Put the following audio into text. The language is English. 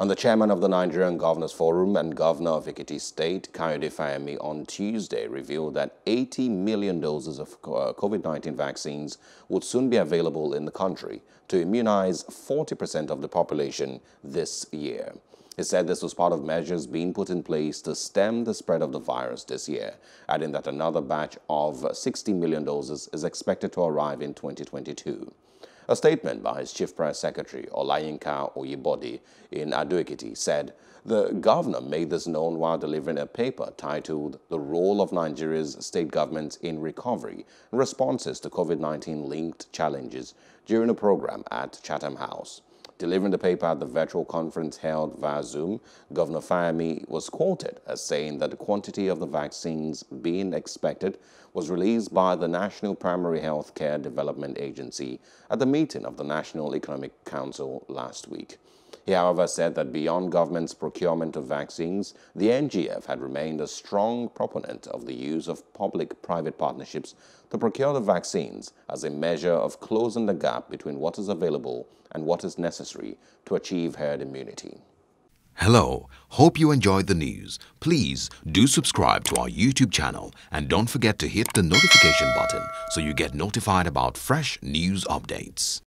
And the chairman of the Nigerian Governors Forum and governor of Ekiti State, Kayode Fayemi, on Tuesday revealed that 80 million doses of uh, COVID-19 vaccines would soon be available in the country to immunize 40% of the population this year. He said this was part of measures being put in place to stem the spread of the virus this year, adding that another batch of 60 million doses is expected to arrive in 2022. A statement by his chief press secretary, Olayinka Oyebode, in Ado-Ekiti said the governor made this known while delivering a paper titled The Role of Nigeria's State Governments in Recovery Responses to COVID-19 Linked Challenges during a program at Chatham House. Delivering the paper at the virtual conference held via Zoom, Governor Fayemi was quoted as saying that the quantity of the vaccines being expected was released by the National Primary Health Care Development Agency at the meeting of the National Economic Council last week. He, however, said that beyond government's procurement of vaccines, the NGF had remained a strong proponent of the use of public-private partnerships to procure the vaccines as a measure of closing the gap between what is available and what is necessary to achieve herd immunity. Hello, hope you enjoyed the news. Please do subscribe to our YouTube channel and don't forget to hit the notification button so you get notified about fresh news updates.